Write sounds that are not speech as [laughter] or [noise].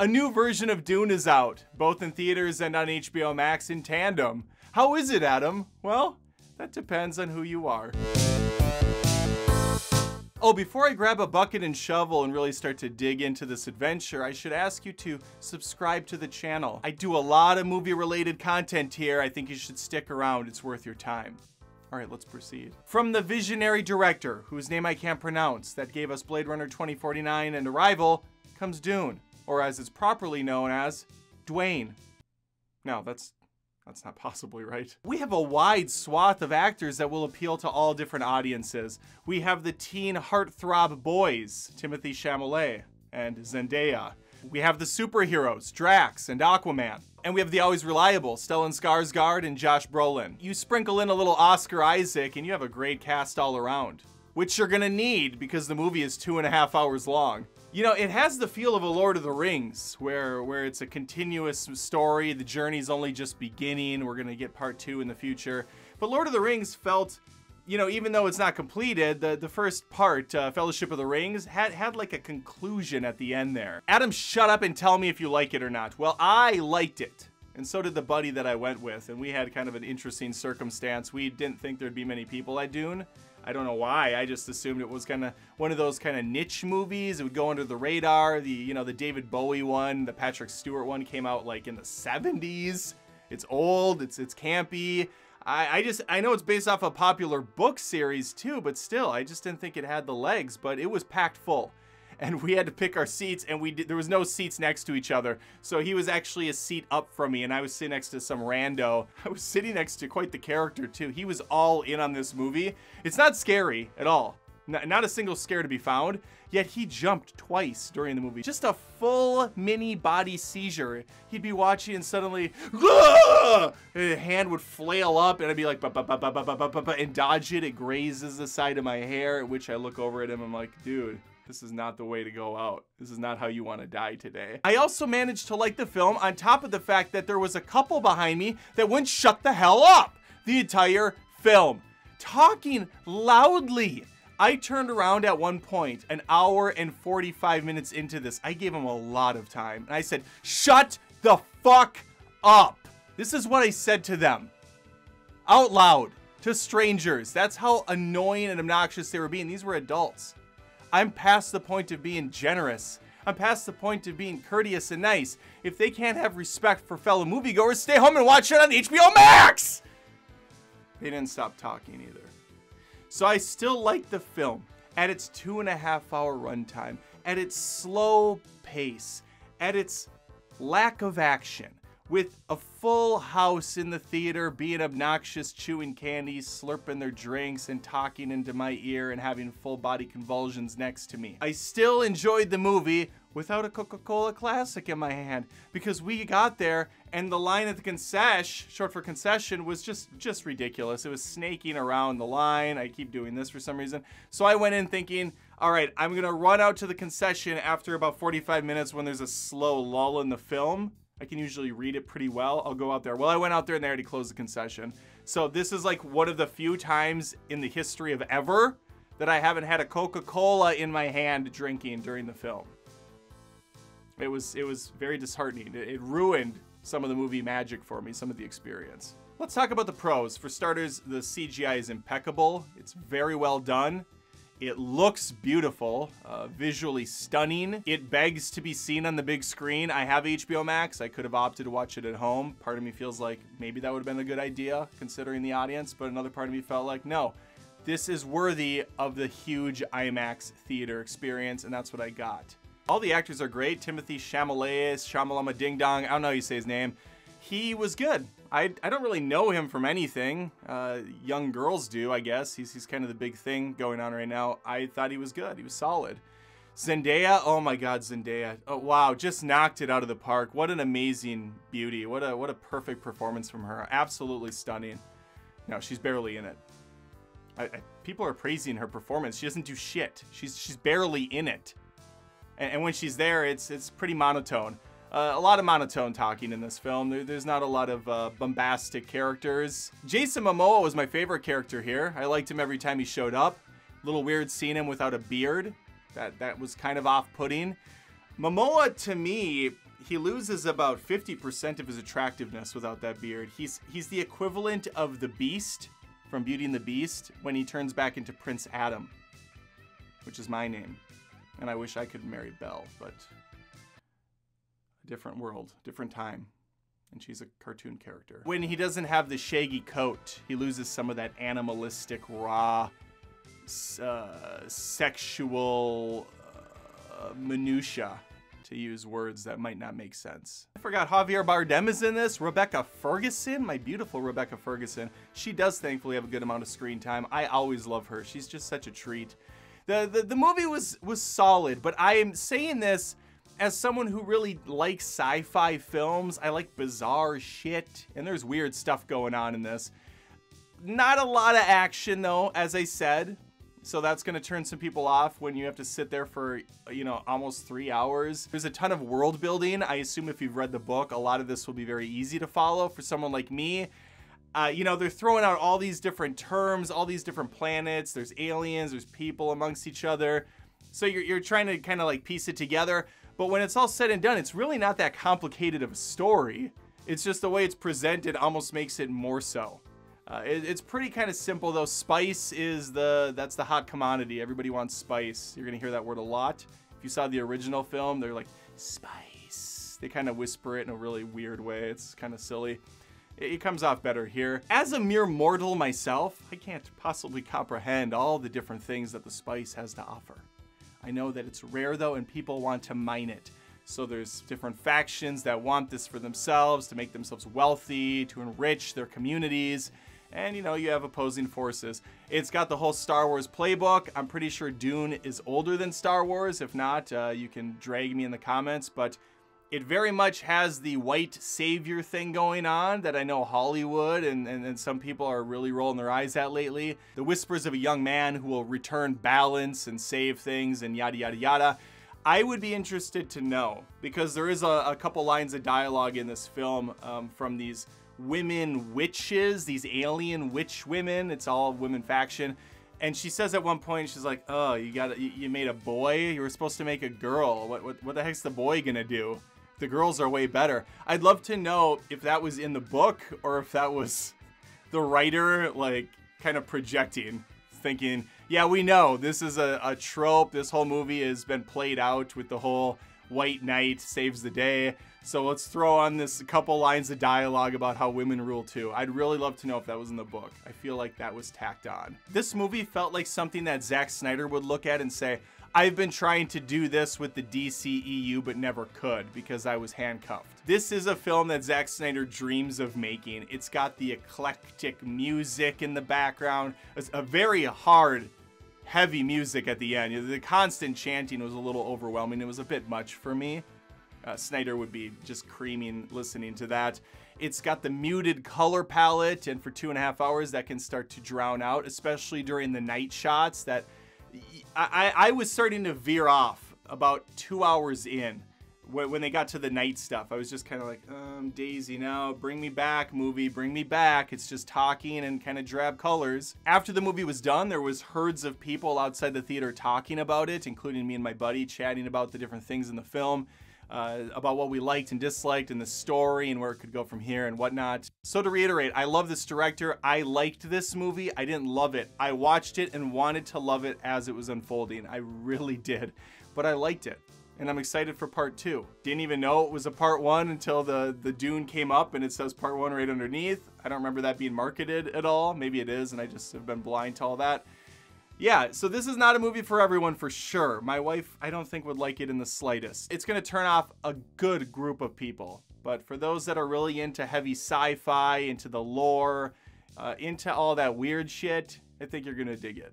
A new version of Dune is out, both in theaters and on HBO Max in tandem. How is it, Adam? Well, that depends on who you are. Oh, before I grab a bucket and shovel and really start to dig into this adventure, I should ask you to subscribe to the channel. I do a lot of movie related content here. I think you should stick around. It's worth your time. All right, let's proceed. From the visionary director, whose name I can't pronounce, that gave us Blade Runner 2049 and Arrival, comes Dune, or as it's properly known as, Dwayne. No, that's that's not possibly right. We have a wide swath of actors that will appeal to all different audiences. We have the teen heartthrob boys, Timothée Chalamet and Zendaya. We have the superheroes, Drax and Aquaman. And we have the always reliable Stellan Skarsgård and Josh Brolin. You sprinkle in a little Oscar Isaac and you have a great cast all around. Which you're gonna need because the movie is two and a half hours long. You know, it has the feel of a Lord of the Rings, where where it's a continuous story. The journey's only just beginning. We're gonna get part two in the future. But Lord of the Rings felt, you know, even though it's not completed, the the first part, uh, Fellowship of the Rings, had had like a conclusion at the end there. Adam, shut up and tell me if you like it or not. Well, I liked it. And so did the buddy that I went with, and we had kind of an interesting circumstance. We didn't think there'd be many people at Dune, I don't know why. I just assumed it was kind of one of those kind of niche movies. It would go under the radar. The you know the David Bowie one, the Patrick Stewart one came out like in the 70s. It's old. It's it's campy. I, I just I know it's based off a popular book series too, but still, I just didn't think it had the legs. But it was packed full and we had to pick our seats and we did, there was no seats next to each other so he was actually a seat up from me and i was sitting next to some rando [laughs] i was sitting next to quite the character too he was all in on this movie it's not scary at all not a single scare to be found, yet he jumped twice during the movie. Just a full mini body seizure. He'd be watching and suddenly, and hand would flail up and I'd be like, and dodge it. It grazes the side of my hair, at which I look over at him. I'm like, dude, this is not the way to go out. This is not how you want to die today. I also managed to like the film on top of the fact that there was a couple behind me that wouldn't shut the hell up the entire film, talking loudly. I turned around at one point, an hour and 45 minutes into this. I gave him a lot of time. And I said, shut the fuck up. This is what I said to them. Out loud. To strangers. That's how annoying and obnoxious they were being. These were adults. I'm past the point of being generous. I'm past the point of being courteous and nice. If they can't have respect for fellow moviegoers, stay home and watch it on HBO Max! They didn't stop talking either. So I still like the film at its two and a half hour runtime, at its slow pace, at its lack of action, with a full house in the theater being obnoxious, chewing candies, slurping their drinks, and talking into my ear and having full body convulsions next to me. I still enjoyed the movie without a Coca-Cola Classic in my hand because we got there and the line at the concession, short for concession, was just just ridiculous. It was snaking around the line. I keep doing this for some reason. So I went in thinking, all right, I'm gonna run out to the concession after about 45 minutes when there's a slow lull in the film I can usually read it pretty well. I'll go out there. Well, I went out there and they already closed the concession. So this is like one of the few times in the history of ever that I haven't had a Coca-Cola in my hand drinking during the film. It was it was very disheartening. It, it ruined some of the movie magic for me, some of the experience. Let's talk about the pros. For starters, the CGI is impeccable. It's very well done. It looks beautiful, uh, visually stunning. It begs to be seen on the big screen. I have HBO Max. I could have opted to watch it at home. Part of me feels like maybe that would have been a good idea considering the audience, but another part of me felt like, no, this is worthy of the huge IMAX theater experience, and that's what I got. All the actors are great. Timothée Chalamet, Shamalama Ding Dong, I don't know how you say his name. He was good. I, I don't really know him from anything. Uh, young girls do, I guess. He's, he's kind of the big thing going on right now. I thought he was good. He was solid. Zendaya, oh my God, Zendaya. Oh, wow, just knocked it out of the park. What an amazing beauty. What a, what a perfect performance from her. Absolutely stunning. No, she's barely in it. I, I, people are praising her performance. She doesn't do shit. She's, she's barely in it. And, and when she's there, it's, it's pretty monotone. Uh, a lot of monotone talking in this film. There, there's not a lot of uh, bombastic characters. Jason Momoa was my favorite character here. I liked him every time he showed up. A little weird seeing him without a beard. That, that was kind of off-putting. Momoa, to me, he loses about 50% of his attractiveness without that beard. He's he's the equivalent of the Beast from Beauty and the Beast when he turns back into Prince Adam, which is my name. And I wish I could marry Belle, but different world, different time. And she's a cartoon character. When he doesn't have the shaggy coat, he loses some of that animalistic, raw, uh, sexual uh, minutia to use words that might not make sense. I forgot Javier Bardem is in this. Rebecca Ferguson, my beautiful Rebecca Ferguson. She does thankfully have a good amount of screen time. I always love her. She's just such a treat. The, the, the movie was, was solid, but I am saying this as someone who really likes sci-fi films. I like bizarre shit, and there's weird stuff going on in this. Not a lot of action though, as I said. So that's going to turn some people off when you have to sit there for, you know, almost three hours. There's a ton of world building. I assume if you've read the book, a lot of this will be very easy to follow for someone like me. Uh, you know, they're throwing out all these different terms, all these different planets. There's aliens, there's people amongst each other. So you're, you're trying to kind of like piece it together. But when it's all said and done, it's really not that complicated of a story. It's just the way it's presented almost makes it more so. Uh, it, it's pretty kind of simple though. Spice is the that's the hot commodity. Everybody wants spice. You're gonna hear that word a lot. If you saw the original film, they're like spice. They kind of whisper it in a really weird way. It's kind of silly. It, it comes off better here. As a mere mortal myself, I can't possibly comprehend all the different things that the spice has to offer. I know that it's rare though, and people want to mine it. So there's different factions that want this for themselves, to make themselves wealthy, to enrich their communities and you know you have opposing forces. It's got the whole Star Wars playbook. I'm pretty sure Dune is older than Star Wars. If not, uh, you can drag me in the comments, but it very much has the white savior thing going on that I know Hollywood and, and, and, some people are really rolling their eyes at lately. The whispers of a young man who will return balance and save things and yada yada yada. I would be interested to know because there is a, a couple lines of dialogue in this film um, from these women witches, these alien witch women. It's all women faction. And she says at one point, she's like, "Oh, you got you made a boy. You were supposed to make a girl. What what what the heck's the boy gonna do? The girls are way better." I'd love to know if that was in the book or if that was the writer like kind of projecting, thinking, "Yeah, we know this is a, a trope. This whole movie has been played out with the whole white knight saves the day." So let's throw on this couple lines of dialogue about how women rule too. I'd really love to know if that was in the book. I feel like that was tacked on. This movie felt like something that Zack Snyder would look at and say, I've been trying to do this with the DCEU but never could because I was handcuffed. This is a film that Zack Snyder dreams of making. It's got the eclectic music in the background. It's a very hard, heavy music at the end. The constant chanting was a little overwhelming. It was a bit much for me uh, Snyder would be just creaming listening to that. It's got the muted color palette, and for two and a half hours, that can start to drown out, especially during the night shots. That I, I was starting to veer off about two hours in when they got to the night stuff. I was just kind of like, um, Daisy, now bring me back, movie, bring me back. It's just talking and kind of drab colors. After the movie was done, there was herds of people outside the theater talking about it, including me and my buddy chatting about the different things in the film uh, about what we liked and disliked and the story and where it could go from here and whatnot. So to reiterate, I love this director. I liked this movie. I didn't love it. I watched it and wanted to love it as it was unfolding. I really did, but I liked it. And I'm excited for part two. Didn't even know it was a part one until the, the Dune came up and it says part one right underneath. I don't remember that being marketed at all. Maybe it is and I just have been blind to all that yeah, so this is not a movie for everyone for sure. My wife, I don't think, would like it in the slightest. It's going to turn off a good group of people. But for those that are really into heavy sci fi, into the lore, uh, into all that weird shit, I think you're going to dig it.